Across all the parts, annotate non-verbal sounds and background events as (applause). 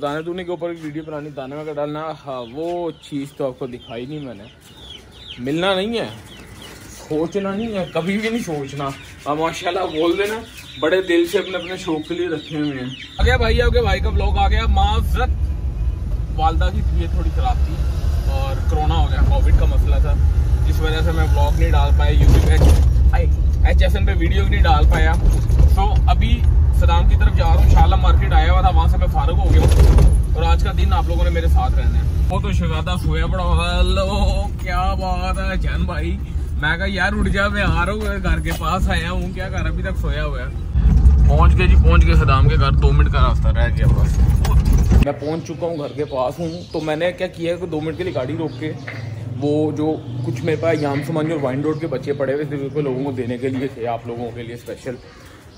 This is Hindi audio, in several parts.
दाने दूने के ऊपर वीडियो बनानी, दाने में डालना हाँ वो चीज़ तो आपको दिखाई नहीं मैंने। मिलना नहीं है, सोचना नहीं है, कभी भी नहीं सोचना। अब माशाल्लाह, बोल देना, बड़े दिल से अपने अपने शौक के लिए रखे हुए हैं। आ गया भाई आपके भाई का ब्लॉग आ गया माजरत। वालदा की तबीयत थोड़ी ख़राब थी और कोरोना हो गया कोविड का मसला था। इस वजह से मैं ब्लॉग नहीं डाल पाया YouTube H H S N पे वीडियो नहीं डाल पाया। तो अभी सदाम की तरफ़ जा रहा हूँ। शाला मार्केट आया हुआ था, वहाँ से मैं फारूक हो गया और आज का दिन आप लोगों ने मेरे साथ रहना है। वो तो शगादा सोया पड़ा हेलो, क्या बात है जैन भाई। मैं कहा, यार, उठ जा, मैं आ रहा हूँ, घर के पास आया हूँ। क्या कर अभी तक सोया हुआ है। पहुँच गए जी, पहुँच गए सदाम के घर। दो मिनट का रास्ता रह गया बस। मैं पहुँच चुका हूँ, घर के पास हूँ। तो मैंने क्या किया कि दो मिनट के लिए गाड़ी रोक के, वो जो कुछ मेरे पास याम समानी और वाइन रोड के बच्चे पड़े हुए थे लोगों को देने के लिए थे, आप लोगों के लिए स्पेशल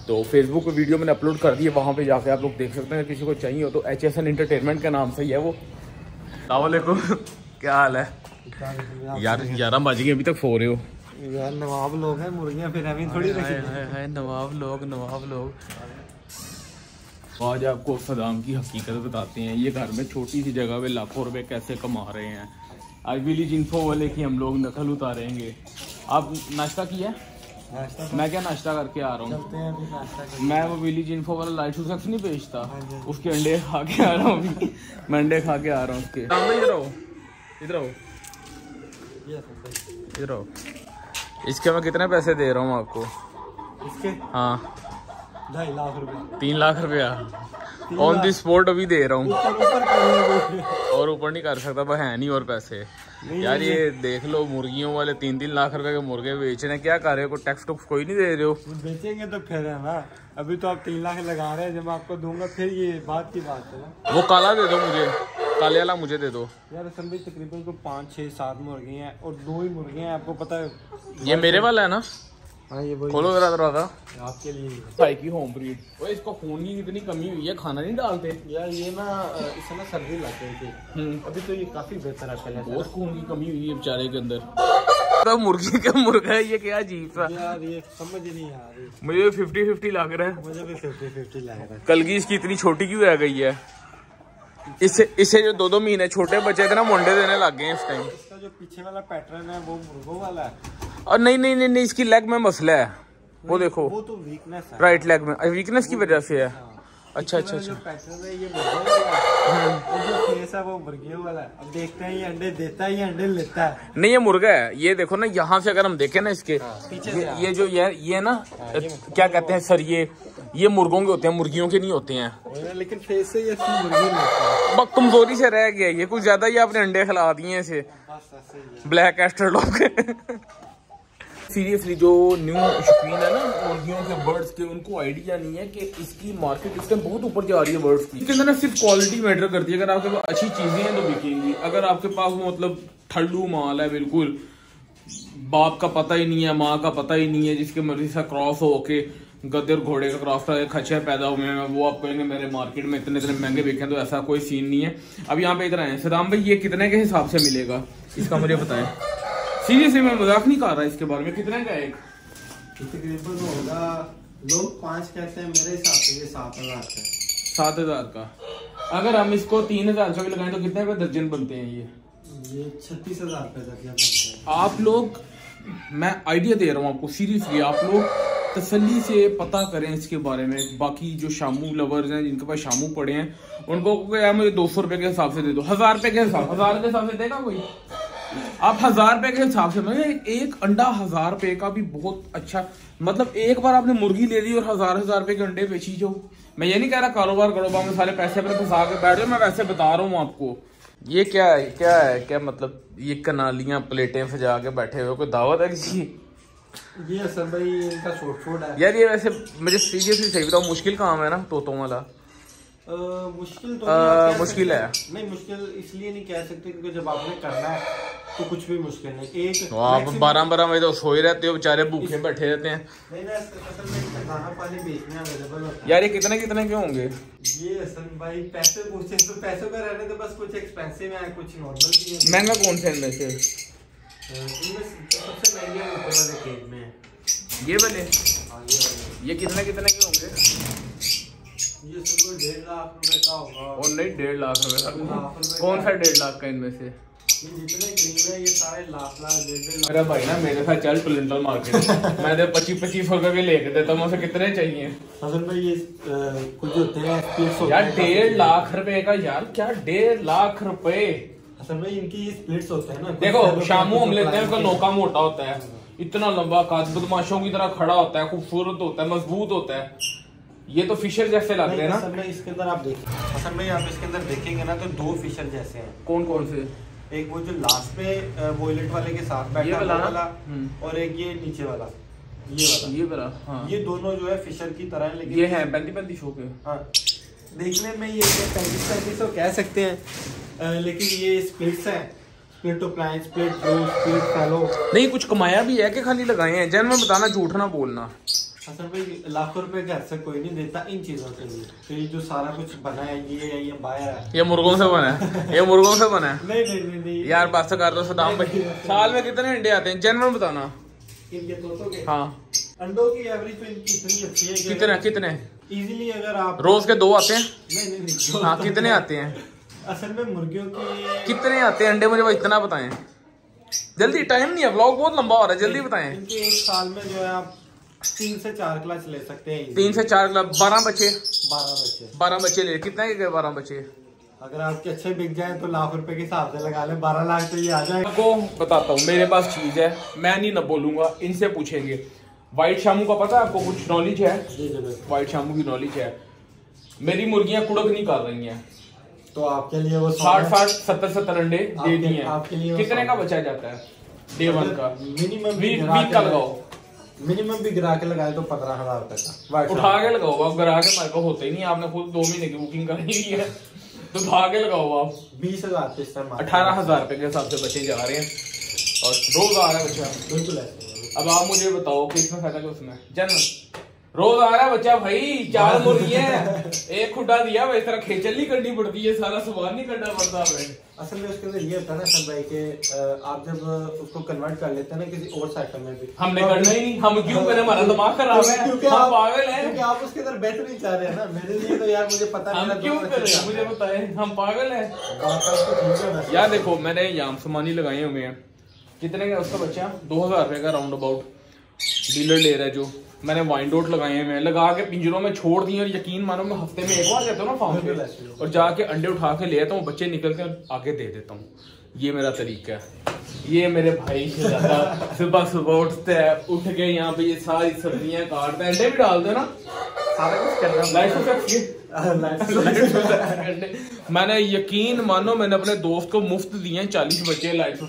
तो फेसबुक पे वीडियो मैंने अपलोड कर दी है वहाँ पे जाके आप लोग देख सकते हैं। किसी को चाहिए हो तो एच एस एन इंटरटेनमेंट के नाम से ही है वो। सलामकुम क्या हाल है? यार ग्यारह बज गए अभी तक सो रहे हो। यार नवाब लोग हैं मुर्गियाँ फिर हमें थोड़ी हाय, हाय, हाय, नवाब लोग नवाब लोग। आज आपको सदाम की हकीकत बताते हैं। ये घर में छोटी सी जगह पे लाखों रुपए कैसे कमा रहे हैं। आज विलीज इन्फो वाले की हम लोग नकल उतारेंगे। आप नाश्ता किया? मैं क्या नाश्ता करके आ रहा हूँ? हैं मैं वो विलीज इन्फो वाला लाइट शख्स नहीं बेचता। उसके अंडे खा के आ रहा हूँ मैं अंडे खा के आ रहा हूँ उसके। इधर आओ इधर आओ। हैं। इधर आओ। इसके मैं कितने पैसे दे रहा हूँ आपको? इसके? हाँ। ढाई लाख रुपए। तीन लाख रुपया। ऑन दी स्पॉट अभी दे रहा हूँ। और ऊपर नहीं कर सकता है नहीं और पैसे। यार ये देख लो मुर्गियों वाले तीन तीन लाख रुपए के मुर्गे बेच रहे हैं क्या कर रहे हो? टैक्स टुक्स कोई नहीं दे रहे हो? बेचेंगे तो फिर है ना। अभी तो आप तीन लाख लगा रहे हैं जब मैं आपको दूँगा फिर ये बात की बात है ना। वो काला दे दो मुझे। काले वाला मुझे दे दो। यार असल में तकरीबन को पाँच छः सात मुर्गी हैं और दो ही मुर्गी हैं आपको पता है। ये मेरे वाला है ना? हाँ ये वही खोलो जरा दरवाज़ा। आपके लिए भाई की होम ब्रीड ओए इसको खून की कितनी कमी हुई है खाना नहीं डालते? यार ये ना इसे ना सर्दी लग गई थी। हम्म। अभी तो ये काफ़ी बेहतर है पहले बहुत खून की कमी हुई है बेचारे के अंदर। तो मुर्गी का मुर्गा है ये क्या अजीब सा। यार ये समझ नहीं आ रही। मुझे फिफ्टी फिफ्टी लग रहा है। मुझे भी फिफ्टी फिफ्टी लग रहा है। कल की इसकी इतनी छोटी क्यों रह गई है? इससे इससे जो दो दो महीने छोटे बच्चे थे ना मुंडे देने लग गए इस टाइम इसका जो पीछे वाला पैटर्न है वो मुर्गों वाला है। और नहीं नहीं नहीं नहीं इसकी लेग में मसला है। वो देखो। वो तो वीकनेस है। राइट लेग में। वीकनेस की वजह से है। अच्छा अच्छा अच्छा। पैटर्न है ये मुर्गों वाला है। और जो फेस है वो मुर्गियों वाला है। अब देखते हैं ये अंडे देता है ये अंडे लेता है। नहीं ये मुर्गा है। ये देखो ना यहाँ से अगर हम देखें ना इसके ये, ये जो ये ये ना क्या कहते हैं सर ये ये मुर्गों के होते हैं मुर्गियों के नहीं होते हैं। लेकिन फेस से ये है। बस कमज़ोरी से रह गया ये कुछ ज़्यादा ही आपने अंडे खिला दिए इसे। ही है। ब्लैक एस्टर लोग। सीरियसली जो न्यू शौकीन है ना मुर्गियों के बर्ड्स के, उनको आइडिया नहीं है कि इसकी मार्केट इस टाइम बहुत ऊपर जा रही है बर्ड्स की। ना सिर्फ़ क्वालिटी मैटर करती है। अगर आपके पास अच्छी चीज़ें हैं तो बिकेंगी। अगर आपके पास मतलब ठंडू माल है, बिल्कुल, बाप का पता ही नहीं है, माँ का पता ही नहीं है, जिसके मर्ज़ी से क्रॉस हो के गधे और घोड़े का क्रॉस का खच्चर पैदा हुए हैं, वो आप कहेंगे, मेरे मार्केट में इतने इतने महँगे बिके तो ऐसा कोई सीन नहीं है। अब यहाँ पे इधर आए। सदाम भाई, ये कितने के हिसाब से मिलेगा? इसका मुझे बताएँ। सीरियसली मैं मज़ाक नहीं कर रहा इसके बारे में कितने का एक? तकरीबन होगा लोग पाँच कहते हैं मेरे हिसाब से ये सात हज़ार का सात हज़ार का। अगर हम इसको तीन हज़ार भी लगाएँ तो कितने का दर्जन बनते हैं ये? ये छत्तीस हज़ार रुपये बनते हैं। आप लोग मैं आइडिया दे रहा हूँ आपको सीरियसली आप लोग तसल्ली से पता करें इसके बारे में। बाकी जो शामू लवर्स हैं जिनके पास शामू पड़े हैं उनको यार मुझे दो सौ रुपए के हिसाब से दे दो। हज़ार रुपए के हिसाब हज़ार के हिसाब से देगा कोई? आप हज़ार रुपए के हिसाब से मतलब एक अंडा हज़ार रुपए का भी बहुत अच्छा मतलब एक बार आपने मुर्गी ले ली और हज़ार हज़ार रुपए के अंडे बेची जो। मैं ये नहीं कह रहा कारोबार कारोबार में सारे पैसे अपने फंसा के बैठ जाओ मैं वैसे बता रहा हूँ आपको। ये क्या है क्या है क्या मतलब ये कनालियाँ प्लेटें सजा के बैठे हुए कोई दावत है किसी ये असल भाई इनका शॉर्ट फ़ूड है। यार ये वैसे मुझे सीरियसली सही बताओ मुश्किल काम है ना तोतों वाला? मुश्किल तो कह मुश्किल है। नहीं मुश्किल इसलिए नहीं कह सकते क्योंकि जब आपने करना है तो कुछ भी मुश्किल नहीं। एक तो आप बारह बारह बजे तो सोए रहते हो बेचारे भूखे बैठे रहते हैं। नहीं ना असल में खाना पानी बेचने अवेलेबल होता है। यार ये कितने कितने के होंगे? ये असल भाई पैसे पूछते हैं तो पैसों का रहने तो बस कुछ एक्सपेंसिव है कुछ नॉर्मल भी है। महँगा कौन से इनमें से? सबसे महँगे ऊपर वाले केक में। ये वाले? हाँ, ये कितने कितने के होंगे? ये डेढ़ लाख रुपए का होगा। और नहीं डेढ़ लाख रुपए का। कौन सा डेढ़ लाख का इनमें से? जितने क्रीम है ये सारे मेरा भाई ना मेरे साथ चल टोलेंटल मार्केट मैं तो पच्चीस पच्चीस रुपए के लेके देता हूँ उसे कितने चाहिए? असल में ये कुछ होते हैं यार डेढ़ लाख रुपए का यार क्या डेढ़ लाख रुपए? असल में इनकी ये स्प्लिट्स होते हैं ना देखो शामू हम लेते हैं उसका प्लास्टिक नौका मोटा होता है। इतना लंबा काद बदमाशों की तरह खड़ा होता है खूबसूरत होता है मज़बूत होता है। ये तो फिशर जैसे लगते हैं ना। असल में इसके अंदर आप देखिए असल में आप इसके अंदर देखेंगे ना तो दो फिशर जैसे हैं। कौन कौन से? एक वो जो लास्ट पे वॉयलेट वाले के साथ बैठा वाला वाला हम्म। और एक ये नीचे वाला। ये वाला। ये बड़ा हाँ। ये दोनों जो है फिशर की तरह है लेकिन ये है पैंती पैंती शो के। हाँ। देखने में ये पैंतीस पैंतीस सौ कह सकते हैं लेकिन ये स्प्लिट्स हैं। स्प्लिट टू स्प्लिट स्प्लिट फैलो नहीं कुछ कमाया भी है कि खाली लगाए हैं? जैन में बताना झूठ ना बोलना। असल में लाखों रुपए घर से कोई नहीं देता इन चीज़ों के लिए। तो ये जो सारा कुछ बना है ये है ये बाहर है। ये मुर्गों से बना है। ये मुर्गों से बना है। नहीं नहीं नहीं नहीं। यार बात कर दो सदाम भाई। साल में कितने अंडे आते हैं? जनरल बताना। इनके तोतों के? हाँ। अंडों की एवरेज तो इनकी इतनी अच्छी है कितने कितने? इजीली अगर आप रोज के दो आते हैं? नहीं नहीं हाँ कितने आते हैं? असल में मुर्गियों की कितने आते हैं? अंडे मुझे बस इतना बताएँ। जल्दी टाइम नहीं है। व्लॉग बहुत लंबा हो रहा है जल्दी बताएँ। इनकी एक साल में जो है आप तीन से चार क्लास ले सकते हैं तीन से चार क्लब बारह बच्चे? बारह बच्चे। बारह बच्चे ले। कितने के गए बारह बच्चे। अगर आपके अच्छे बिक जाए तो लाख रुपए के हिसाब से लगा ले। बारह लाख तो ये आ जाए आपको बताता हूँ मेरे पास चीज़ है। मैं नहीं न बोलूँगा इनसे पूछेंगे। व्हाइट शामू का पता है आपको कुछ नॉलेज है। व्हाइट शामू की नॉलेज है। मेरी मुर्गियाँ कुड़क नहीं कर रही हैं। तो आपके लिए वो साठ साठ सत्तर सत्तर अंडे दे दिए आपके लिए कितने का बचा जाता है? डे वन का। मिनिमम वीक वीक का लगाओ। मिनिमम भी गिरा के लगाए तो पंद्रह हज़ार रुपए का। उठा के लगाओ आप गिरा के मेरे को होते ही नहीं आपने खुद दो महीने की बुकिंग करनी है। तो उठा के लगाओ आप। बीस हज़ार पे इस टाइम अठारह हज़ार रुपए के हिसाब से बचे जा रहे हैं। और दो हज़ार रहा है बच्चा। बिल्कुल अब आप मुझे बताओ कि इसमें फ़ायदा क्या उसमें? जन्म रोज आ रहा है बच्चा भाई चार मुर्गी है। एक खुडा दिया इस तरह खेचल नहीं करनी पड़ती है सारा सामान नहीं करना पड़ता हमें असल में उसके अंदर ये होता है ना सर भाई कि आप जब उसको कन्वर्ट कर लेते हैं ना किसी और सेक्टर में भी हमने करना ही नहीं। हम क्यों करें? हमारा दिमाग खराब है। क्योंकि आप पागल हैं। क्योंकि आप उसके अंदर बैठ नहीं चाह रहे हैं ना। मेरे लिए तो यार मुझे पता है हम क्यों करें? अच्छा मुझे है। बताएँ हम पागल हैं। तो है यार देखो मैंने याम समानी लगाए हुए हैं। कितने का उसका बच्चा? दो हज़ार रुपए का राउंड अबाउट डीलर ले रहा है जो। मैंने वाइंड आउट लगाए हैं हैं लगा के पिंजरों में छोड़ दिए और यकीन मानो मैं हफ़्ते में एक बार जाता हूँ ना फार्म पे, और जाके अंडे उठा के ले आता हूँ, बच्चे निकलते हैं आगे दे देता हूँ। ये मेरा तरीका है। ये मेरे भाई (laughs) सुबह सुबह उठते हैं, उठ के यहाँ पे ये सारी सब्ज़ियाँ काटते हैं। अंडे भी डालते हैं ना? सारा कुछ कर रहा (laughs) मैंने यकीन मानो मैंने अपने दोस्त को मुफ़्त दिए चालीस बच्चे लाइट में।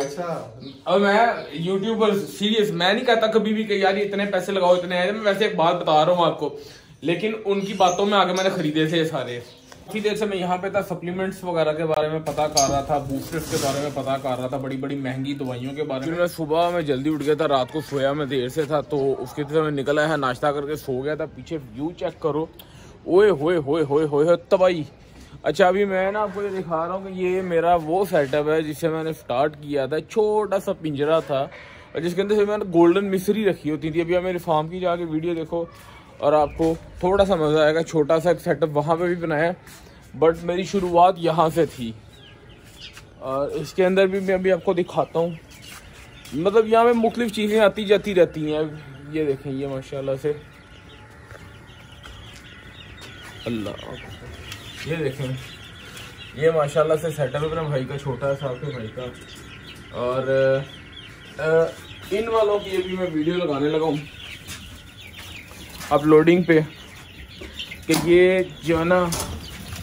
अच्छा। अब मैं यूट्यूब पर सीरियस मैं नहीं कहता कभी भी कि यार इतने पैसे लगाओ इतने आए मैं वैसे एक बात बता रहा हूँ आपको। लेकिन उनकी बातों में आगे मैंने खरीदे थे सारे। काफ़ी देर से मैं यहाँ पे था सप्लीमेंट्स वगैरह के बारे में पता कर रहा था बूस्टर्स के बारे में पता कर रहा था बड़ी बड़ी महँगी दवाइयों के बारे में। सुबह में जल्दी उठ गया था रात को सोया मैं देर से था तो उसके तरह मैं निकला है नाश्ता करके सो गया था पीछे व्यू चेक करो। ओए होए होए होए होए होए तबाही। अच्छा अभी मैं ना आपको ये दिखा रहा हूँ कि ये मेरा वो सेटअप है जिसे मैंने स्टार्ट किया था छोटा सा पिंजरा था और जिसके अंदर से मैंने गोल्डन मिसरी रखी होती थी। अभी आप मेरी फार्म की जाके वीडियो देखो और आपको थोड़ा सा मज़ा आएगा, छोटा सा सेटअप वहाँ पे भी बनाया बट मेरी शुरुआत यहाँ से थी। और इसके अंदर भी मैं अभी आपको दिखाता हूँ। मतलब यहाँ पे मुख्तलिफ़ चीज़ें आती जाती रहती हैं। ये देखें, ये माशाल्लाह से। अल्लाह। ये देखें, ये माशाल्लाह से सेटअप अपने भाई का, छोटा सा आपके भाई का। और इन वालों की अभी मैं वीडियो लगाने लगा हूँ। अपलोडिंग पे कि ये जो है ना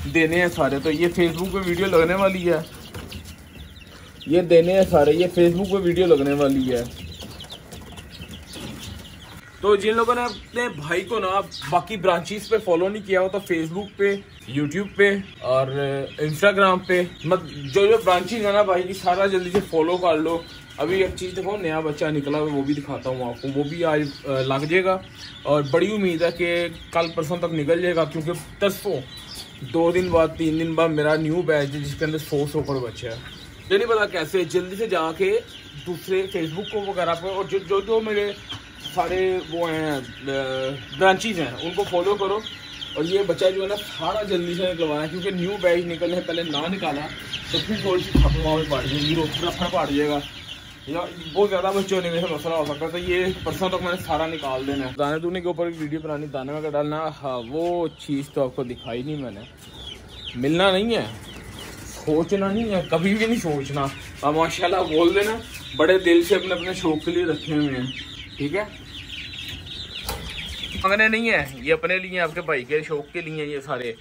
देने हैं सारे। तो ये फेसबुक पे वीडियो लगने वाली है। ये देने हैं सारे। ये फेसबुक पे वीडियो लगने वाली है। तो जिन लोगों ने अपने भाई को ना बाकी ब्रांचेस पे फॉलो नहीं किया हो तो फेसबुक पे यूट्यूब पे और इंस्टाग्राम पे, मत जो जो ब्रांचेस है ना भाई, की सारा जल्दी से फॉलो कर लो। अभी एक चीज़ देखो नया बच्चा निकला वो भी दिखाता हूँ आपको। वो भी आज लग जाएगा। और बड़ी उम्मीद है कि कल परसों तक निकल जाएगा, क्योंकि तरसों दो दिन बाद, तीन दिन बाद मेरा न्यू बैच है, जिसके अंदर सौ सौ करोड़ बच्चे हैं। मुझे नहीं पता कैसे, जल्दी से जाके दूसरे फेसबुक को वगैरह पे और जो जो जो मेरे सारे वो हैं ब्रांचेज हैं, उनको फॉलो करो। और ये बच्चा जो है ना, सारा जल्दी से निकलवाना क्योंकि न्यू बैच निकलने पहले ना निकाला तो फिर थोड़ी सी खपवा में पड़ जाएगी रोटी रखना पड़ जाएगा। या बहुत ज़्यादा बच्चों ने मेरे मसला हो सकता है। तो ये परसों तक मैंने सारा निकाल देना है। दाने दूने के ऊपर वीडियो बनानी, दाने में डालना हाँ वो चीज़ तो आपको दिखाई नहीं मैंने। मिलना नहीं है, सोचना नहीं है, कभी भी नहीं सोचना। आप माशाल्लाह, बोल देना, बड़े दिल से अपने अपने शौक के लिए रखे हुए हैं, ठीक है? मांगने नहीं है, ये अपने लिए, आपके भाई के शौक के लिए ये सारे।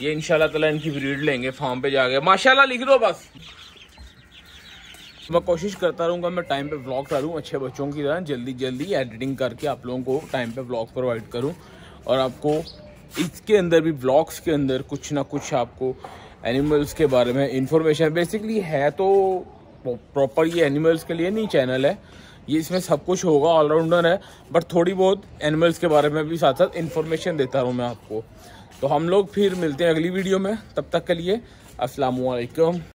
ये इंशाल्लाह ताला इनकी ब्रीड लेंगे फार्म पे जाके। माशाल्लाह, लिख दो बस। मैं कोशिश करता रहूँगा, मैं टाइम पे ब्लॉग करूँ अच्छे बच्चों की तरह, जल्दी जल्दी एडिटिंग करके आप लोगों को टाइम पे ब्लॉग प्रोवाइड करूँ। और आपको इसके अंदर भी ब्लॉग्स के अंदर कुछ ना कुछ आपको एनिमल्स के बारे में इंफॉर्मेशन बेसिकली है तो प्रॉपर ये एनिमल्स के लिए नहीं चैनल है। ये इसमें सब कुछ होगा ऑलराउंडर है बट थोड़ी बहुत एनिमल्स के बारे में भी साथ साथ इन्फॉर्मेशन देता रहूँ मैं आपको। तो हम लोग फिर मिलते हैं अगली वीडियो में, तब तक के लिए अस्सलाम वालेकुम